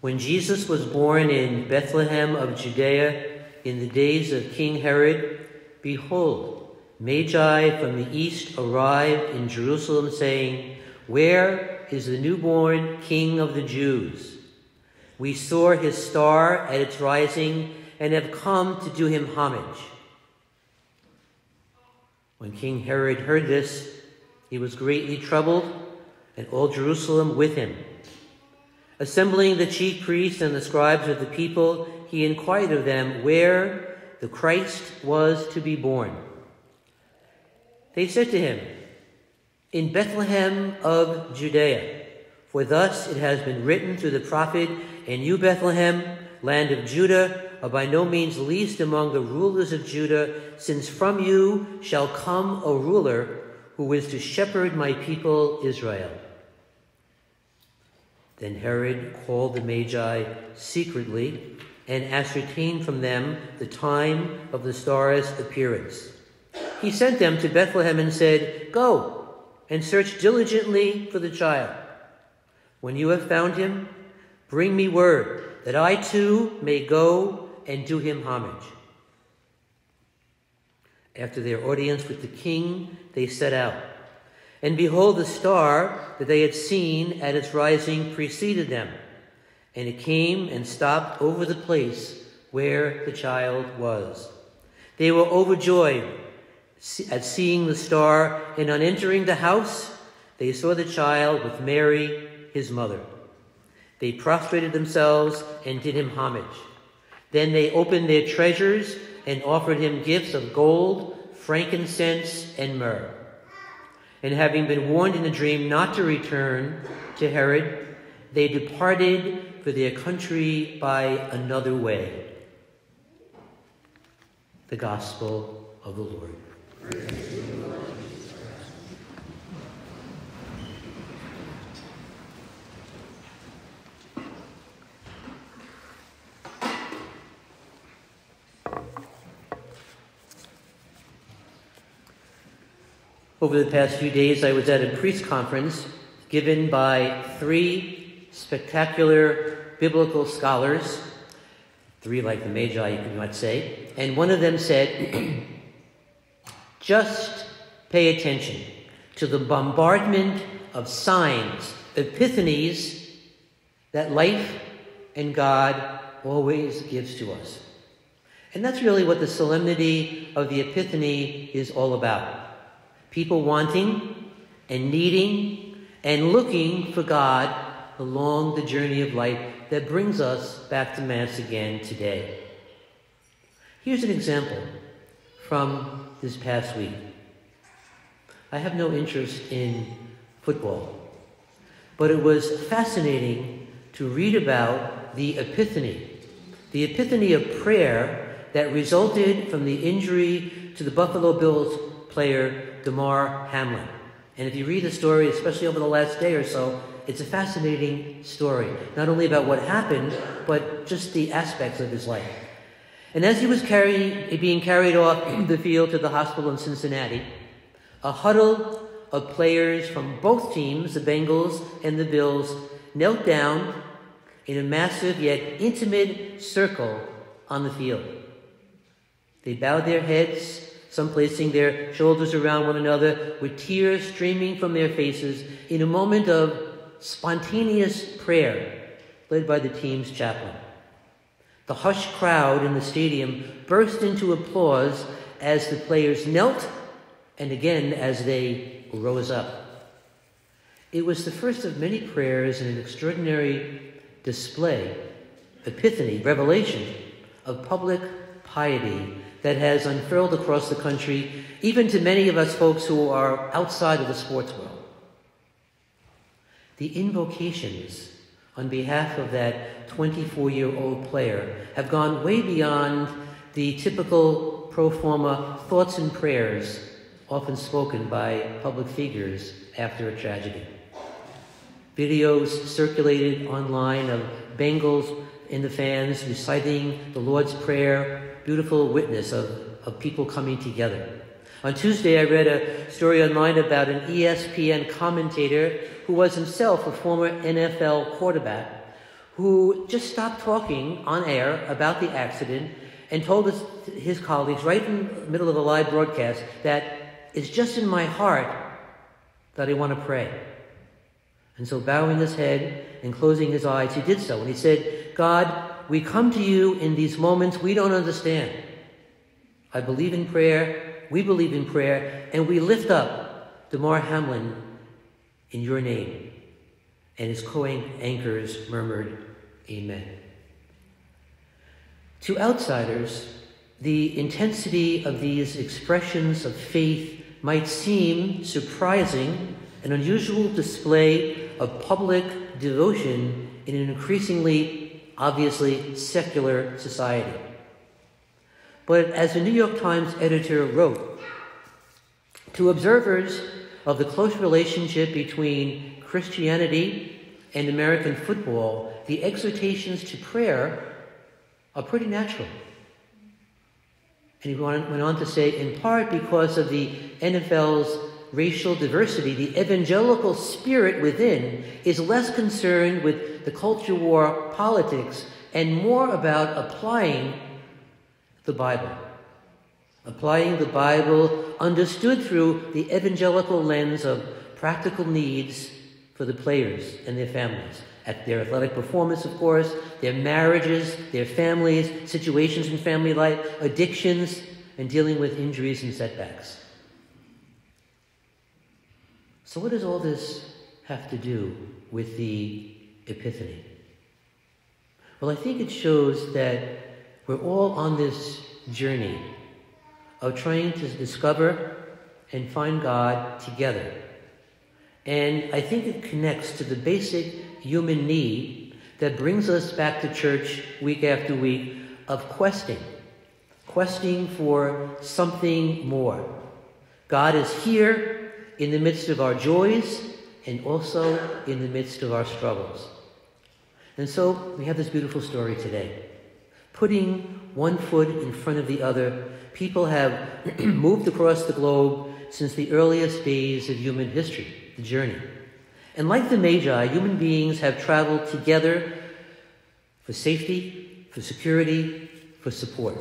When Jesus was born in Bethlehem of Judea in the days of King Herod, behold, Magi from the east arrived in Jerusalem, saying, Where is the newborn King of the Jews? We saw his star at its rising and have come to do him homage. When King Herod heard this, he was greatly troubled, and all Jerusalem with him. Assembling the chief priests and the scribes of the people, he inquired of them where the Christ was to be born. They said to him, In Bethlehem of Judea, for thus it has been written through the prophet, And you, Bethlehem, land of Judah, are by no means least among the rulers of Judah, since from you shall come a ruler who is to shepherd my people Israel. Then Herod called the Magi secretly and ascertained from them the time of the star's appearance. He sent them to Bethlehem and said, Go and search diligently for the child. When you have found him, bring me word that I too may go and do him homage. After their audience with the king, they set out. And behold, the star that they had seen at its rising preceded them. And it came and stopped over the place where the child was. They were overjoyed at seeing the star, and on entering the house, they saw the child with Mary, his mother. They prostrated themselves and did him homage. Then they opened their treasures and offered him gifts of gold, frankincense, and myrrh. And having been warned in a dream not to return to Herod, they departed for their country by another way. The Gospel of the Lord. Over the past few days, I was at a priest conference given by three spectacular biblical scholars, three like the Magi, you might say, and one of them said, just pay attention to the bombardment of signs, epiphanies that life and God always gives to us. And that's really what the solemnity of the Epiphany is all about. People wanting and needing and looking for God along the journey of life that brings us back to Mass again today. Here's an example from this past week. I have no interest in football, but it was fascinating to read about the epiphany, the epiphany of prayer that resulted from the injury to the Buffalo Bills player Damar Hamlin. And if you read the story, especially over the last day or so, it's a fascinating story, not only about what happened, but just the aspects of his life. And as he was being carried off the field to the hospital in Cincinnati, a huddle of players from both teams, the Bengals and the Bills, knelt down in a massive yet intimate circle on the field. They bowed their heads some placing their shoulders around one another with tears streaming from their faces in a moment of spontaneous prayer led by the team's chaplain. The hushed crowd in the stadium burst into applause as the players knelt and again as they rose up. It was the first of many prayers in an extraordinary display, epiphany, revelation of public piety that has unfurled across the country, even to many of us folks who are outside of the sports world. The invocations on behalf of that 24 year old player have gone way beyond the typical pro forma thoughts and prayers often spoken by public figures after a tragedy. Videos circulated online of Bengals in the fans reciting the Lord's Prayer beautiful witness of, of people coming together. On Tuesday, I read a story online about an ESPN commentator who was himself a former NFL quarterback who just stopped talking on air about the accident and told his, his colleagues right in the middle of a live broadcast that it's just in my heart that I want to pray. And so, bowing his head and closing his eyes, he did so. And he said, God, we come to you in these moments we don't understand. I believe in prayer, we believe in prayer, and we lift up Damar Hamlin in your name. And his co anchors murmured, Amen. To outsiders, the intensity of these expressions of faith might seem surprising, an unusual display of public devotion in an increasingly, obviously secular society. But as the New York Times editor wrote, to observers of the close relationship between Christianity and American football, the exhortations to prayer are pretty natural. And he went on to say, in part because of the NFL's racial diversity, the evangelical spirit within is less concerned with the culture war politics and more about applying the Bible. Applying the Bible understood through the evangelical lens of practical needs for the players and their families. At their athletic performance, of course, their marriages, their families, situations in family life, addictions, and dealing with injuries and setbacks. So, what does all this have to do with the Epiphany? Well, I think it shows that we're all on this journey of trying to discover and find God together. And I think it connects to the basic human need that brings us back to church week after week of questing, questing for something more. God is here in the midst of our joys and also in the midst of our struggles. And so we have this beautiful story today. Putting one foot in front of the other, people have moved across the globe since the earliest days of human history, the journey. And like the Magi, human beings have traveled together for safety, for security, for support.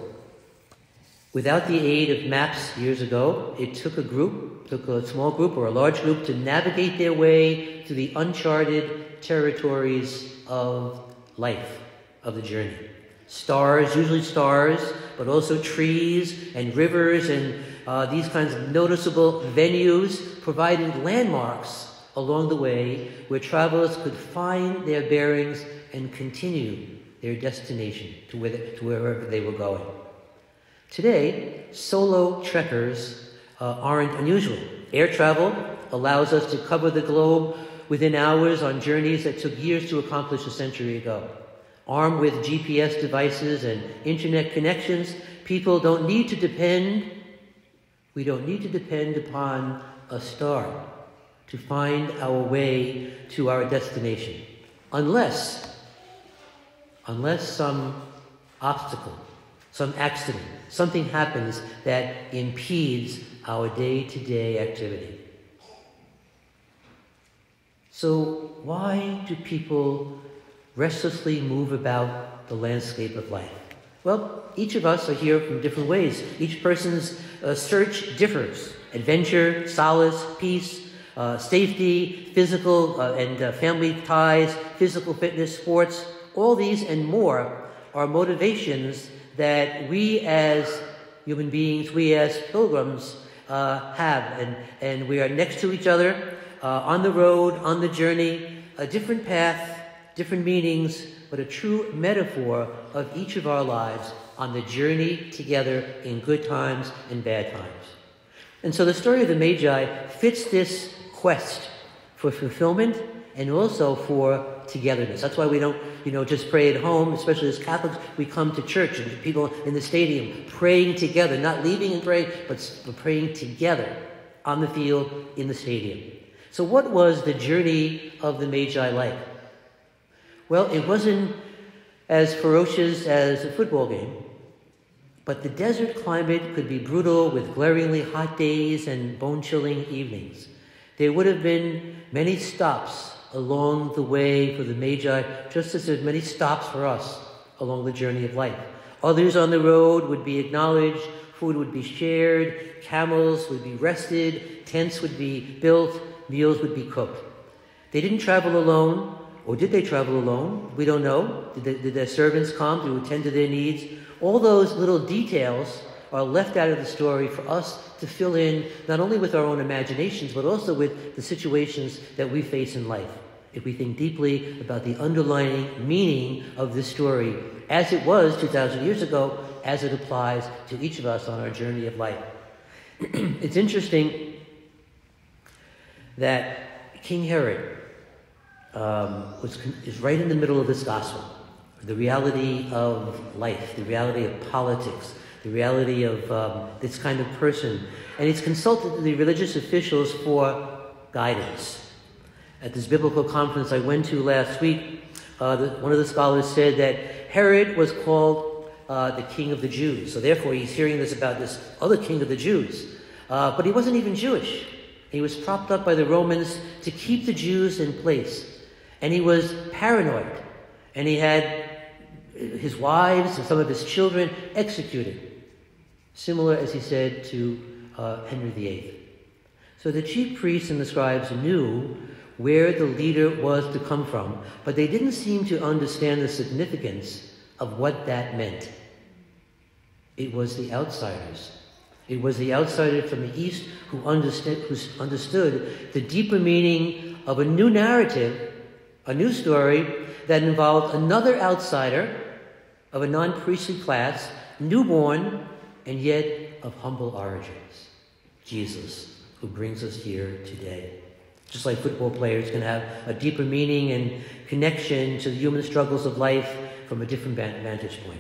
Without the aid of maps years ago, it took a group, took a small group or a large group to navigate their way to the uncharted territories of life, of the journey. Stars, usually stars, but also trees and rivers and uh, these kinds of noticeable venues provided landmarks along the way where travelers could find their bearings and continue their destination to, where, to wherever they were going. Today, solo trekkers uh, aren't unusual. Air travel allows us to cover the globe within hours on journeys that took years to accomplish a century ago. Armed with GPS devices and internet connections, people don't need to depend, we don't need to depend upon a star to find our way to our destination. Unless, unless some obstacle, some accident, something happens that impedes our day to day activity. So, why do people restlessly move about the landscape of life? Well, each of us are here from different ways. Each person's uh, search differs adventure, solace, peace, uh, safety, physical uh, and uh, family ties, physical fitness, sports, all these and more are motivations that we as human beings, we as pilgrims uh, have. And, and we are next to each other uh, on the road, on the journey, a different path, different meanings, but a true metaphor of each of our lives on the journey together in good times and bad times. And so the story of the Magi fits this quest for fulfillment and also for togetherness. That's why we don't, you know, just pray at home, especially as Catholics. We come to church and people in the stadium praying together, not leaving and praying, but praying together on the field, in the stadium. So, what was the journey of the Magi like? Well, it wasn't as ferocious as a football game, but the desert climate could be brutal with glaringly hot days and bone chilling evenings. There would have been many stops along the way for the Magi, just as there's many stops for us along the journey of life. Others on the road would be acknowledged, food would be shared, camels would be rested, tents would be built, meals would be cooked. They didn't travel alone, or did they travel alone? We don't know. Did, they, did their servants come to attend to their needs? All those little details are left out of the story for us to fill in not only with our own imaginations, but also with the situations that we face in life. If we think deeply about the underlying meaning of this story, as it was 2,000 years ago, as it applies to each of us on our journey of life. it's interesting that King Herod um, was, is right in the middle of this gospel. The reality of life, the reality of politics, the reality of um, this kind of person. And he's consulted the religious officials for guidance. At this biblical conference I went to last week, uh, the, one of the scholars said that Herod was called uh, the king of the Jews. So therefore, he's hearing this about this other king of the Jews. Uh, but he wasn't even Jewish. He was propped up by the Romans to keep the Jews in place. And he was paranoid. And he had his wives and some of his children executed. Similar, as he said, to uh, Henry VIII. So the chief priests and the scribes knew where the leader was to come from, but they didn't seem to understand the significance of what that meant. It was the outsiders. It was the outsider from the East who understood, who understood the deeper meaning of a new narrative, a new story that involved another outsider of a non priestly class, newborn, and yet of humble origins Jesus, who brings us here today. Just like football players can have a deeper meaning and connection to the human struggles of life from a different vantage point.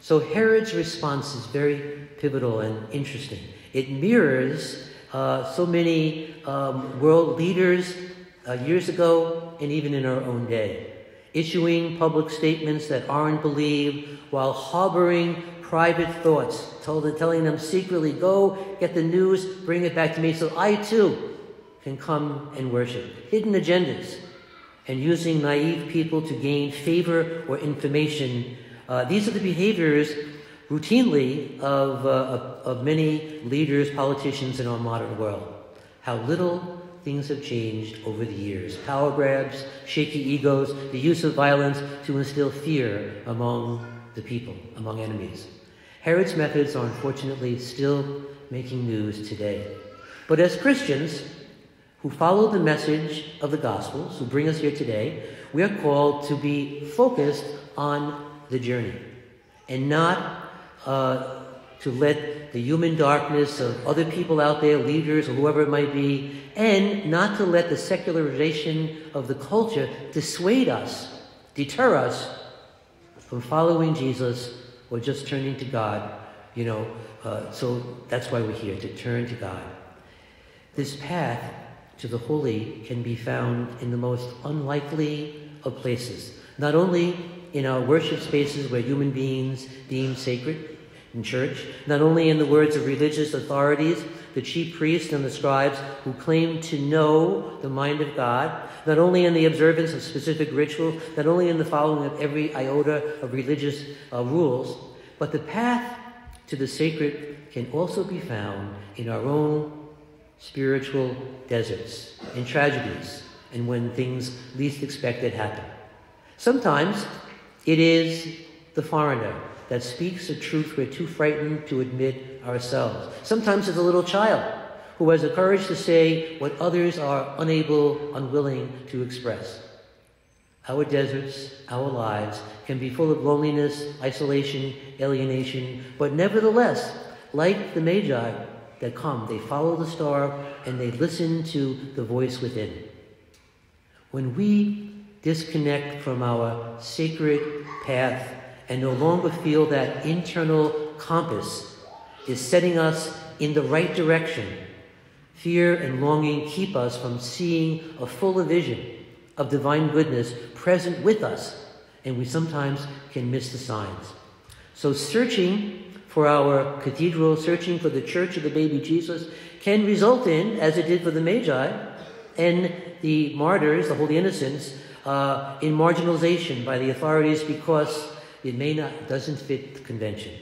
So Herod's response is very pivotal and interesting. It mirrors uh, so many um, world leaders uh, years ago and even in our own day, issuing public statements that aren't believed while harboring private thoughts, told, telling them secretly, go get the news, bring it back to me so I too can come and worship. Hidden agendas and using naive people to gain favor or information uh, these are the behaviors routinely of, uh, of, of many leaders, politicians in our modern world. How little things have changed over the years. Power grabs, shaky egos, the use of violence to instill fear among the people, among enemies. Herod's methods are unfortunately still making news today. But as Christians who follow the message of the Gospels, who bring us here today, we are called to be focused on the journey and not uh, to let the human darkness of other people out there, leaders or whoever it might be, and not to let the secularization of the culture dissuade us, deter us from following Jesus or just turning to God. You know, uh, so that's why we're here, to turn to God. This path to the holy can be found in the most unlikely of places. Not only in our worship spaces where human beings deem sacred in church, not only in the words of religious authorities, the chief priests and the scribes who claim to know the mind of God, not only in the observance of specific rituals, not only in the following of every iota of religious uh, rules, but the path to the sacred can also be found in our own spiritual deserts, in tragedies, and when things least expected happen. Sometimes it is the foreigner that speaks a truth we're too frightened to admit ourselves. Sometimes it's a little child who has the courage to say what others are unable, unwilling to express. Our deserts, our lives can be full of loneliness, isolation, alienation, but nevertheless, like the Magi that come, they follow the star and they listen to the voice within. When we disconnect from our sacred path and no longer feel that internal compass is setting us in the right direction. Fear and longing keep us from seeing a fuller vision of divine goodness present with us, and we sometimes can miss the signs. So, searching for our cathedral, searching for the church of the baby Jesus, can result in, as it did for the Magi, and the martyrs, the holy innocents, uh, in marginalization by the authorities because it may not doesn't fit the convention.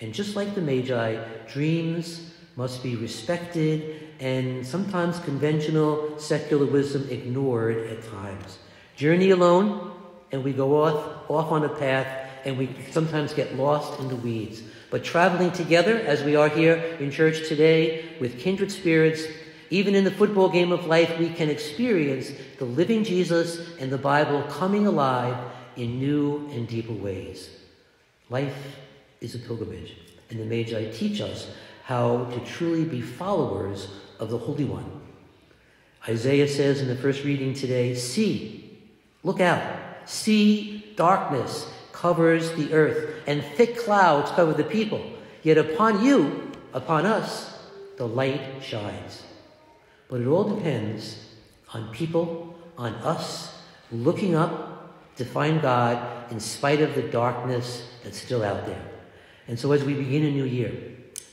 And just like the Magi, dreams must be respected and sometimes conventional secular wisdom ignored at times. Journey alone, and we go off, off on a path, and we sometimes get lost in the weeds. But traveling together, as we are here in church today, with kindred spirits, even in the football game of life, we can experience the living Jesus and the Bible coming alive in new and deeper ways. Life is a pilgrimage, and the Magi teach us how to truly be followers of the Holy One. Isaiah says in the first reading today, See, look out, see darkness covers the earth, and thick clouds cover the people. Yet upon you, upon us, the light shines. But it all depends on people, on us, looking up to find God in spite of the darkness that's still out there. And so as we begin a new year,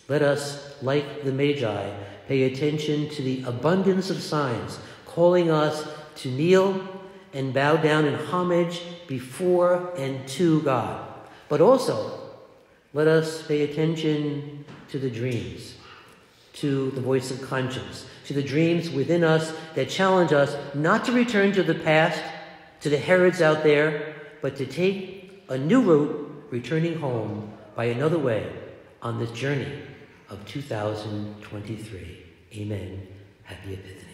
let us, like the Magi, pay attention to the abundance of signs calling us to kneel and bow down in homage before and to God. But also, let us pay attention to the dreams, to the voice of conscience, to the dreams within us that challenge us not to return to the past, to the Herods out there, but to take a new route, returning home by another way on this journey of 2023. Amen. Happy Epiphany.